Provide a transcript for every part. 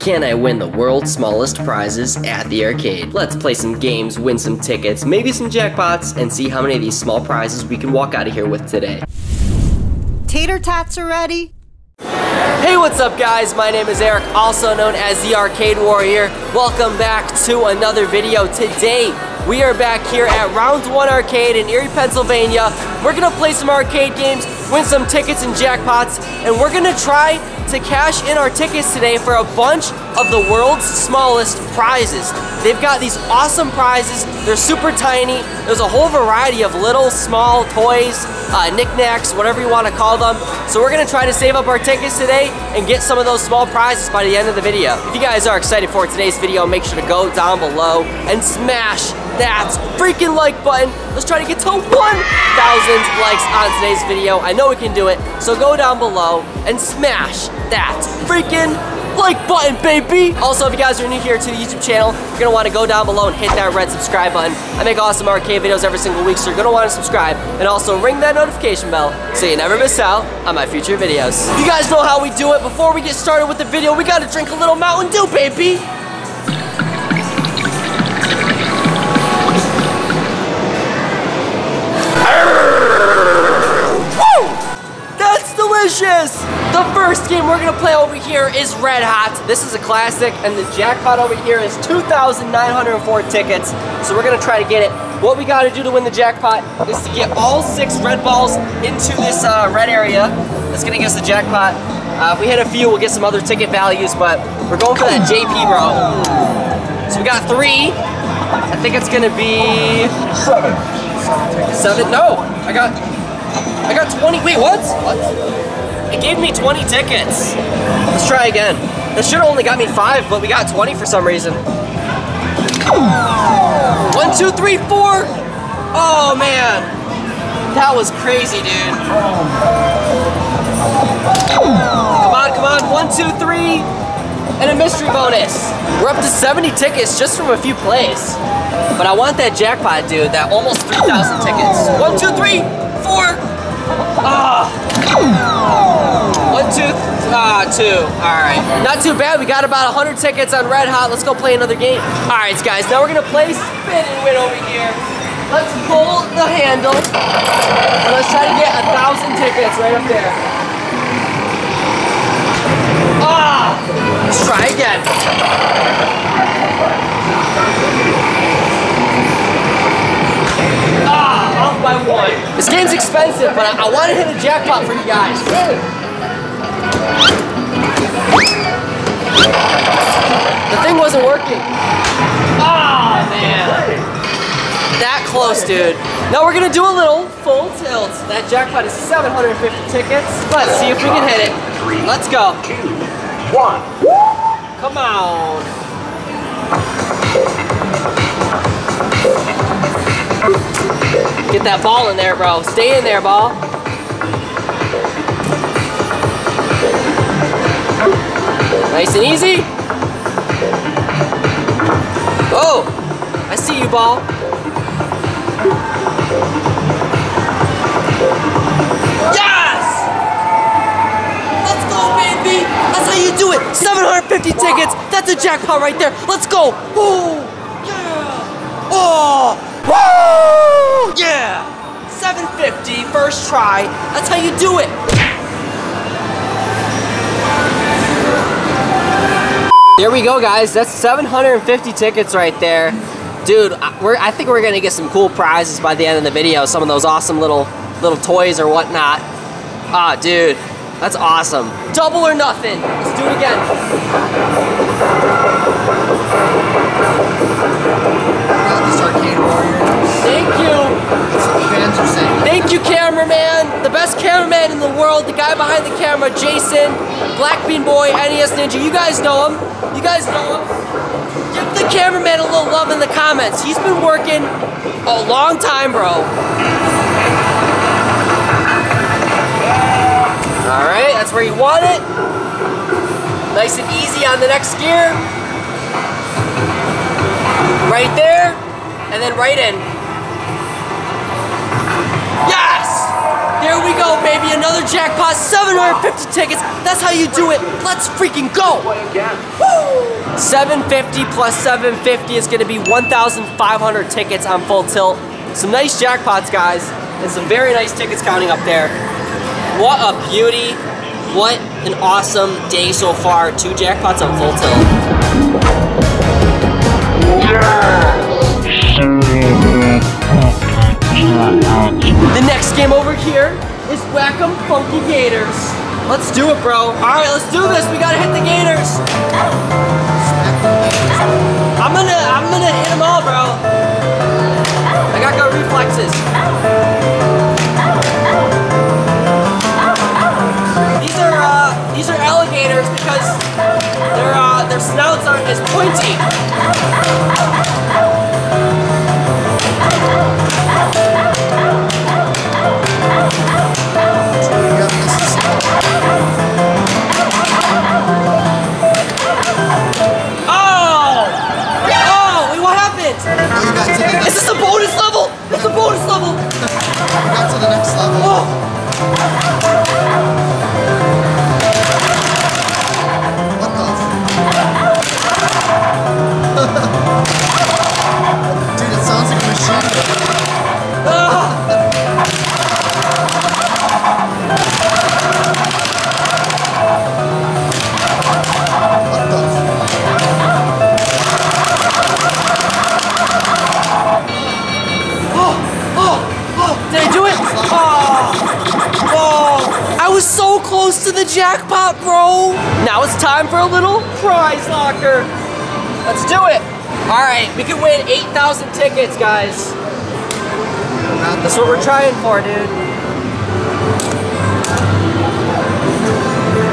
Can I win the world's smallest prizes at the arcade? Let's play some games, win some tickets, maybe some jackpots, and see how many of these small prizes we can walk out of here with today. Tater tots are ready. Hey, what's up guys? My name is Erik, also known as the Arcade Warrior. Welcome back to another video. Today, we are back here at Round 1 Arcade in Erie, Pennsylvania. We're gonna play some arcade games, win some tickets and jackpots, and we're gonna try to cash in our tickets today for a bunch of the world's smallest prizes. They've got these awesome prizes. They're super tiny. There's a whole variety of little, small toys, uh, knickknacks, whatever you want to call them. So we're gonna try to save up our tickets today and get some of those small prizes by the end of the video. If you guys are excited for today's video, make sure to go down below and smash that freaking like button. Let's try to get to 1,000 likes on today's video. I know we can do it. So go down below and smash that freaking like button, baby. Also, if you guys are new here to the YouTube channel, you're gonna wanna go down below and hit that red subscribe button. I make awesome arcade videos every single week, so you're gonna wanna subscribe and also ring that notification bell so you never miss out on my future videos. You guys know how we do it. Before we get started with the video, we gotta drink a little Mountain Dew, baby. First game we're gonna play over here is Red Hot. This is a classic, and the jackpot over here is 2,904 tickets. So we're gonna try to get it. What we gotta do to win the jackpot is to get all six red balls into this uh, red area. That's gonna get us the jackpot. Uh, if we hit a few, we'll get some other ticket values, but we're going for that JP, bro. So we got three. I think it's gonna be Seven. seven. No, I got, I got 20. Wait, what? What? It gave me 20 tickets. Let's try again. This should have only got me five, but we got 20 for some reason. One, two, three, four. Oh man, that was crazy, dude. Come on, come on. One, two, three. And a mystery bonus. We're up to 70 tickets just from a few plays. But I want that jackpot, dude. That almost 3,000 tickets. One, two, three, four. Ah. One, two, ah, two. All right. Not too bad. We got about 100 tickets on Red Hot. Let's go play another game. All right, guys. Now we're gonna play spin and win over here. Let's pull the handle. And let's try to get a thousand tickets right up there. Ah! Let's try again. Ah, off by one. This game's expensive, but I, I want to hit a jackpot for you guys. The thing wasn't working. Ah, man. That close, dude. Now we're gonna do a little full tilt. That jackpot is 750 tickets. Let's see if we can hit it. Let's go. Two, One. Come on. Get that ball in there, bro. Stay in there, ball. Nice and easy. Oh, I see you, ball. Yes! Let's go, baby! That's how you do it! 750 tickets! That's a jackpot right there! Let's go! Ooh! Yeah! Oh! Woo! Yeah! 750, first try. That's how you do it! There we go, guys. That's 750 tickets right there. Dude, I- we're, I think we're gonna get some cool prizes by the end of the video. Some of those awesome little little toys or whatnot. Ah, dude, that's awesome. Double or nothing. Let's do it again. Thank you, cameraman. The best cameraman in the world. The guy behind the camera, Jason, Black Bean Boy, NES Ninja. You guys know him. You guys know him. Give the cameraman a little love in the comments. He's been working a long time, bro. All right, that's where you want it. Nice and easy on the next gear. Right there, and then right in. Yes! There we go, baby. Another jackpot, 750 tickets. That's how you do it. Let's freaking go. Woo! 750 plus 750 is gonna be 1,500 tickets on full tilt. Some nice jackpots, guys, and some very nice tickets counting up there. What a beauty. What an awesome day so far. Two jackpots on full tilt. The Whack'em Funky Gators. Let's do it, bro. All right, let's do this. We gotta hit the Gators. I'm gonna, I'm gonna hit them all, bro. I got good reflexes. These are, uh, these are alligators because their, uh, their snouts aren't as pointy. Close to the jackpot, bro. Now it's time for a little prize locker. Let's do it. All right, we can win 8,000 tickets, guys. That's what we're trying for, dude.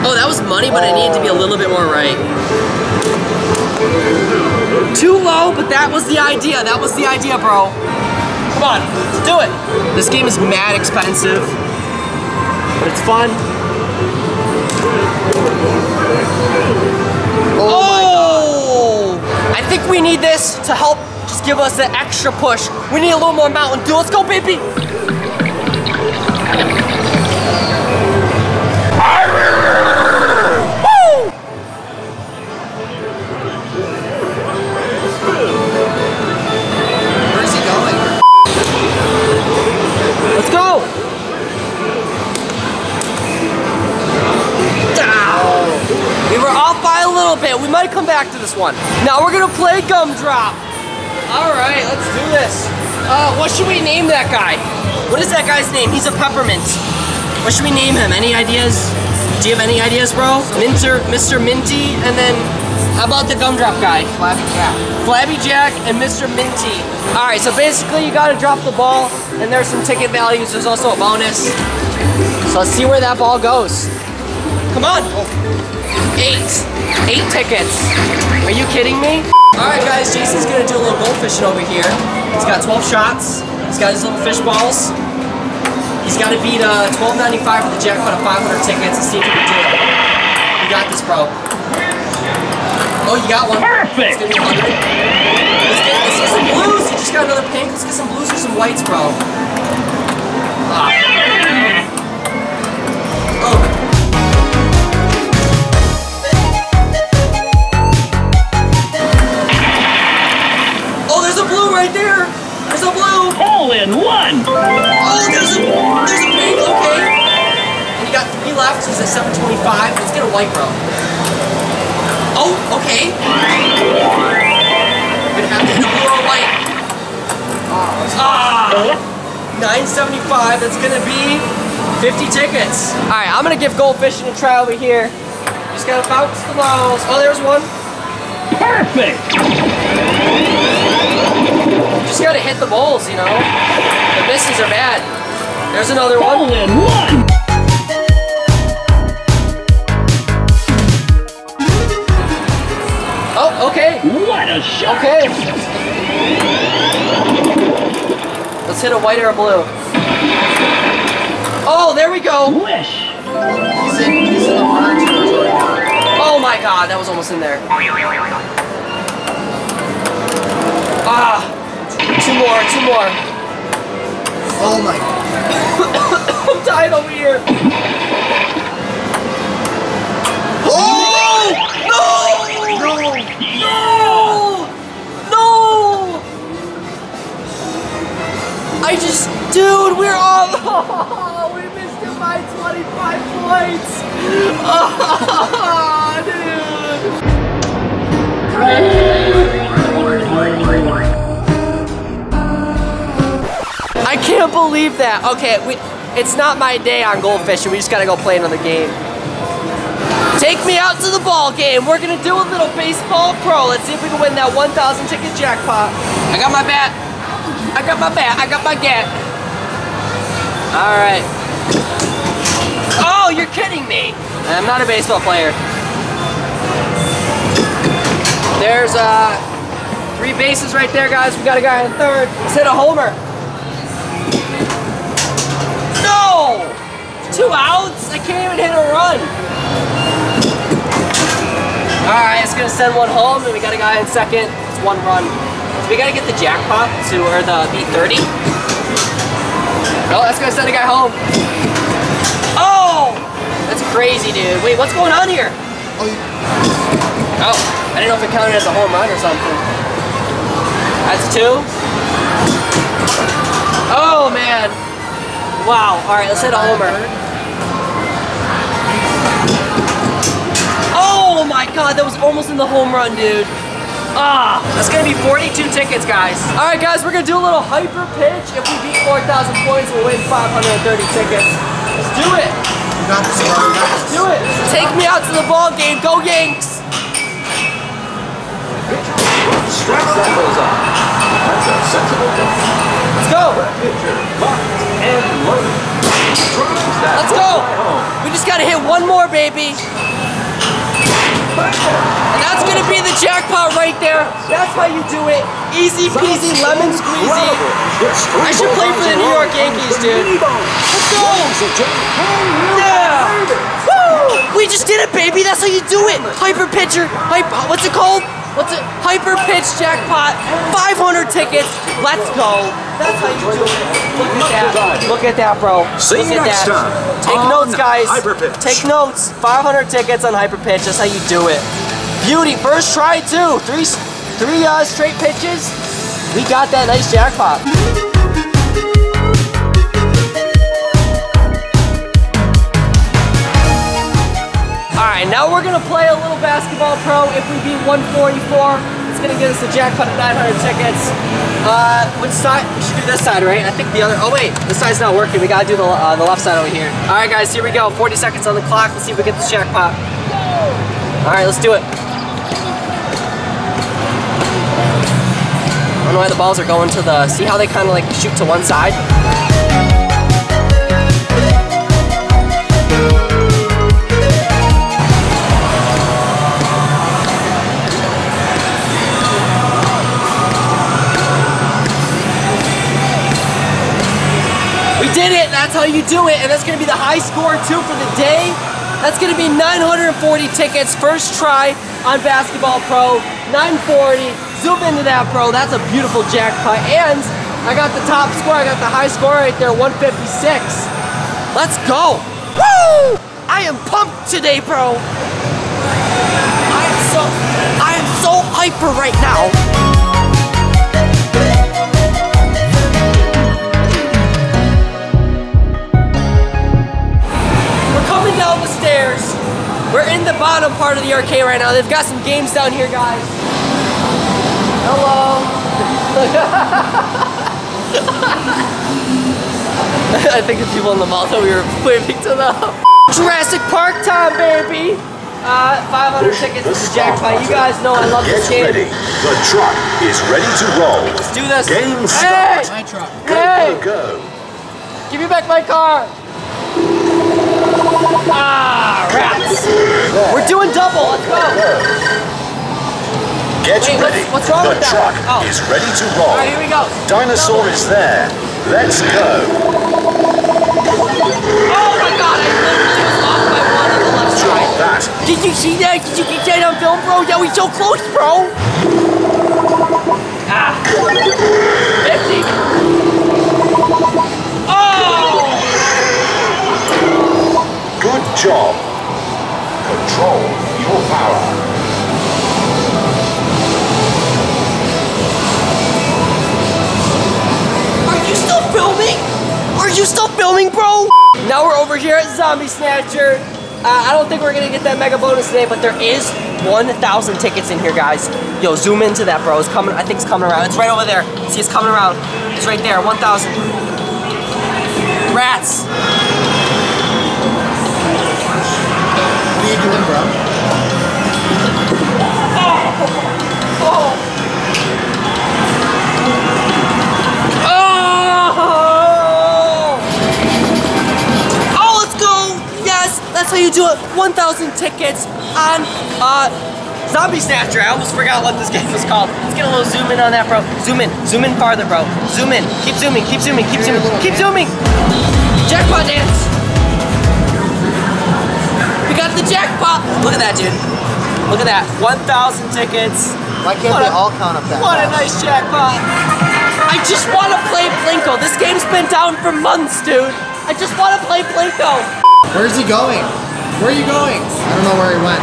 Oh, that was money, but I need to be a little bit more right. Too low, but that was the idea. That was the idea, bro. Come on, let's do it. This game is mad expensive, but it's fun. Oh! I think we need this to help just give us an extra push. We need a little more Mountain Dew. Let's go, baby! Bit. We might come back to this one. Now we're gonna play Gumdrop. All right, let's do this. Uh, what should we name that guy? What is that guy's name? He's a peppermint. What should we name him? Any ideas? Do you have any ideas, bro? Minter, Mr. Minty, and then how about the Gumdrop guy? Flabby cat. Flabby Jack and Mr. Minty. All right, so basically you gotta drop the ball and there's some ticket values. There's also a bonus. So let's see where that ball goes. Come on. Eight. Eight tickets. Are you kidding me? All right, guys, Jason's gonna do a little goldfishing over here. He's got 12 shots. He's got his little fish balls. He's gotta beat uh, 12.95 for the jackpot of 500 tickets. Let's see if he can do it. You got this, bro. Oh, you got one. Perfect. It's gonna be 100. Let's get, let's get some blues. You just got another pink. Let's get some blues or some whites, bro. Ah. That's gonna be 50 tickets. All right, I'm gonna give goldfishing a try over here. Just gotta bounce the balls. Oh, there's one. Perfect. Just gotta hit the balls, you know. The misses are bad. There's another one. One. Oh, okay. What a shot. Okay. Let's hit a white or a blue. Oh, there we go. Wish. Oh my god, that was almost in there. Ah, two more, two more. Oh my god. I'm dying over here. Oh! No! No! No! No! I just, dude, we're all. I can't believe that. Okay, we, it's not my day on goldfish, and we just gotta go play another game. Take me out to the ball game. We're gonna do a little baseball pro. Let's see if we can win that 1,000 ticket jackpot. I got my bat. I got my bat. I got my gat. All right. You're kidding me. I'm not a baseball player. There's uh, three bases right there, guys. We got a guy in third. Let's hit a homer. No! Two outs? I can't even hit a run. All right, it's gonna send one home, and we got a guy in second. It's one run. So we gotta get the jackpot to, or the B30. Oh, that's gonna send a guy home. Oh! That's crazy, dude. Wait, what's going on here? Oh, Oh, I didn't know if it counted as a home run or something. That's two. Oh, man. Wow. All right, let's hit a homer. Oh, my God. That was almost in the home run, dude. Ah, that's gonna be 42 tickets, guys. All right, guys, we're gonna do a little hyper pitch. If we beat 4,000 points, we'll win 530 tickets. Let's do it. Got this, got. Do it. Take me out to the ball game. Go Yanks. Strikes that goes up. That's a sensible play. Let's go. And loaded. Let's go. We just gotta hit one more, baby. And that's gonna be the jackpot right there. That's how you do it. Easy peasy, lemon squeezy. Incredible. Hit straight I should play for the New York Yankees, dude. Let's go. Swings it to Hang you Yeah. Woo! We just did it, baby. That's how you do it. Hyper pitcher. Hyper. What's it called? What's it? Hyper pitch jackpot. 500 tickets. Let's go. That's how you do it. Look at that. Look at that, bro. See Look you at next that. time Take notes, guys. Hyper Pitch. Take notes. 500 tickets on hyper pitch. That's how you do it. Beauty. First try too. Three, three uh, straight pitches. We got that nice jackpot. We beat 144, it's gonna get us a jackpot of 900 tickets. Uh, which side? We should do this side, right? I think the other. Oh wait, this side's not working. We gotta do the uh, the left side over here. All right, guys, here we go. 40 seconds on the clock. Let's see if we get this jackpot. All right, let's do it. I don't know why the balls are going to the. See how they kind of like shoot to one side? Did it! That's how you do it, and that's gonna be the high score too for the day. That's gonna be 940 tickets, first try on Basketball Pro. 940. Zoom into that, bro. That's a beautiful jackpot. And I got the top score. I got the high score right there, 156. Let's go. Woo! I am pumped today, bro. I am so, I am so hyper right now. Stairs. We're in the bottom part of the arcade right now. They've got some games down here, guys. Hello. I think the people in the mall thought we were waving to them. Jurassic Park time, baby. Uh, 500 tickets is the jackpot. You guys know I love Get this game. ready. The truck is ready to roll. Let's do this. Game Hey! start. My truck. Go, Hey! go, go. Give me back my car. Ah, rats. We're doing double. Let's go. Get Wait, ready. what's wrong the with that truck? Oh. is ready to roll. right, here we go. Dinosaur is there. Let's go. Oh my god, I literally was off by one on the left side. That. Did you see that? Did you get that on film, bro? That was so close, bro. Job. Control your power. Are you still filming? Bro? Now we're over here at Zombie Snatcher. Uh, I don't think we're gonna get that mega bonus today, but there is 1,000 tickets in here, guys. Yo, zoom into that, bro. It's coming, I think it's coming around. It's right over there. See, it's coming around. It's right there, 1,000. Rats. You bro? Oh! Oh, let's go! Yes, that's how you do it. 1,000 tickets on uh, Zombie Snatcher. I almost forgot what this game was called. Let's get a little zoom in on that, bro. Zoom in, zoom in farther, bro. Zoom in. Keep zooming, keep zooming, keep zooming, keep zooming. Jackpot dance. Got the jackpot. Look at that, dude. Look at that. 1,000 tickets. Why can't What they a- all count up that What a nice jackpot. I just want to play Plinko. This game's been down for months, dude. I just want to play Plinko. Where's he going? Where are you going? I don't know where he went.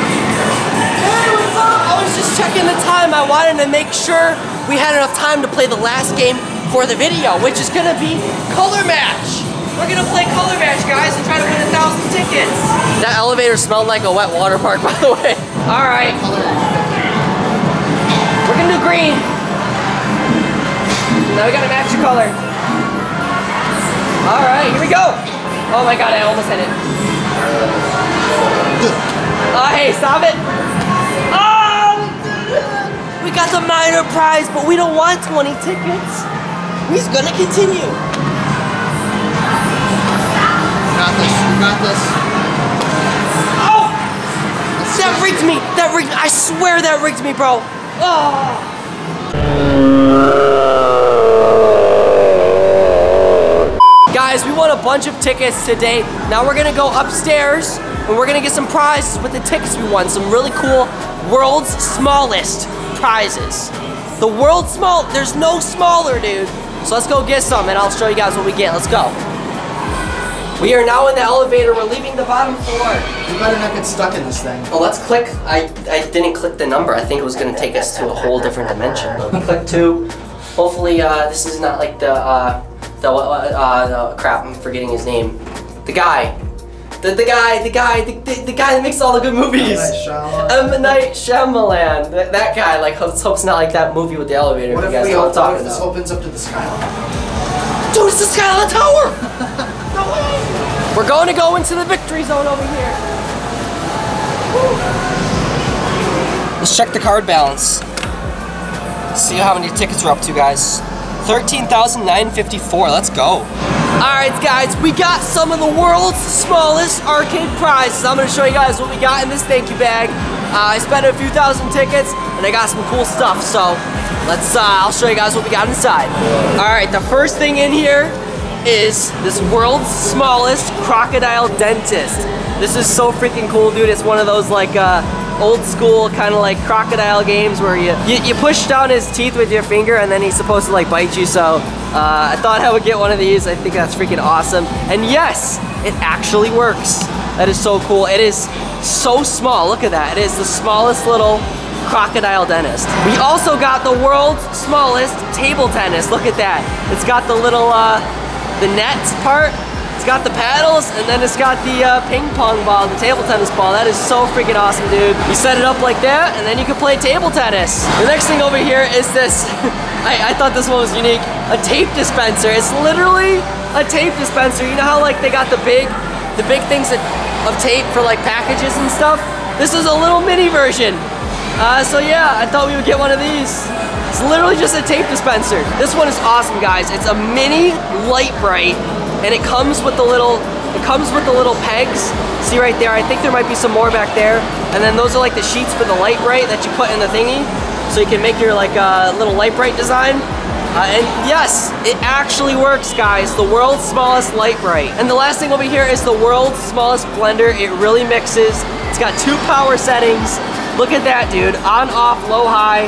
Hey, what's up? I was just checking the time. I wanted to make sure we had enough time to play the last game for the video, which is gonna be Color Match. We're gonna play Color Match, guys, and try to win a thousand tickets. That elevator smelled like a wet water park, by the way. All right, we're gonna do green. Now we gotta match your color. All right, here we go. Oh my God, I almost hit it. Oh, hey, stop it. Oh! We got the minor prize, but we don't want 20 tickets. He's gonna continue. You got this. You got this. Oh! That rigged me. That rigged I swear that rigged me, bro. Oh! Guys, we won a bunch of tickets today. Now we're gonna go upstairs and we're gonna get some prizes with the tickets we won. Some really cool world's smallest prizes. The world's small, there's no smaller, dude. So let's go get some and I'll show you guys what we get. Let's go. We are now in the elevator. We're leaving the bottom floor. You better not get stuck in this thing. Oh, let's click. I, I didn't click the number. I think it was going to take us to a whole different dimension. click two. Hopefully, uh, this is not like the, uh, the, uh, uh, the, crap, I'm forgetting his name. The guy. The, the guy, the guy, the, the, the guy that makes all the good movies. M. Night Shyamalan. That, that guy, like, let's hope it's not like that movie with the elevator. What if guys we know what open, I'm what talking if this about. opens up to the skyline? Dude, it's the Skyline Tower! no way! We're going to go into the victory zone over here. Let's check the card balance. See how many tickets we're up to, guys. 13,954. Let's go. Alright, guys, we got some of the world's smallest arcade prizes. I'm going to show you guys what we got in this thank you bag. Uh, I spent a few thousand tickets, and I got some cool stuff, so let's, uh, I'll show you guys what we got inside. Alright, the first thing in here is this world's smallest crocodile dentist. This is so freaking cool, dude. It's one of those like uh, old school kind of like crocodile games where you, you you push down his teeth with your finger and then he's supposed to like bite you. So uh, I thought I would get one of these. I think that's freaking awesome. And yes, it actually works. That is so cool. It is so small. Look at that. It is the smallest little crocodile dentist. We also got the world's smallest table tennis. Look at that. It's got the little uh, the net part. It's got the paddles, and then it's got the uh, ping pong ball, the table tennis ball. That is so freaking awesome, dude. You set it up like that, and then you can play table tennis. The next thing over here is this. I, I thought this one was unique. A tape dispenser. It's literally a tape dispenser. You know how like they got the big, the big things that, of tape for like packages and stuff? This is a little mini version. Uh, so yeah, I thought we would get one of these. It's literally just a tape dispenser. This one is awesome, guys. It's a mini Lite-Brite, and it comes with the little, it comes with the little pegs. See right there? I think there might be some more back there. And then those are like the sheets for the Lite-Brite that you put in the thingy, so you can make your like uh, little Lite-Brite design. Uh, and yes, it actually works, guys. The world's smallest Lite-Brite. And the last thing over here is the world's smallest blender. It really mixes. It's got two power settings. Look at that, dude. On, off, low, high.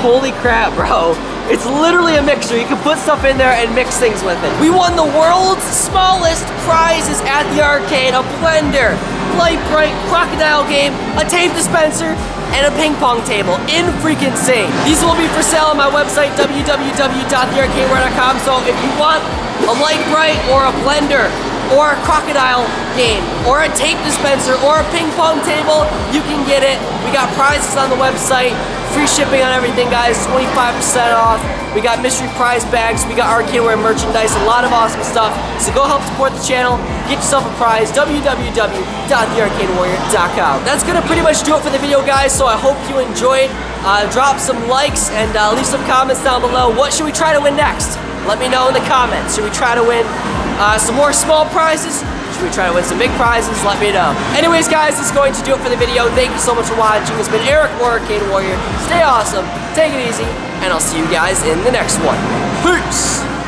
Holy crap, bro. It's literally a mixer. You can put stuff in there and mix things with it. We won the world's smallest prizes at the arcade, a blender. Lite-Brite crocodile game, a tape dispenser, and a ping pong table in freaking insane. These will be for sale on my website, www.thearcadewarrior.com. So if you want a Light Bright or a blender or a crocodile game or a tape dispenser or a ping pong table, you can get it. We got prizes on the website, free shipping on everything, guys, 25% off. We got mystery prize bags, we got arcadeware merchandise, a lot of awesome stuff. So go help support the channel, get yourself a prize, www.thearcadewarrior.com. That's gonna pretty much do it for the video, guys, so I hope you enjoyed. Uh, drop some likes and uh, leave some comments down below. What should we try to win next? Let me know in the comments. Should we try to win uh, some more small prizes? Should we try to win some big prizes? Let me know. Anyways, guys, this is going to do it for the video. Thank you so much for watching. It's been Erik Arcade Warrior. Stay awesome, take it easy, and I'll see you guys in the next one. Peace!